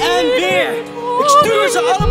And weer. Ik stuur ze.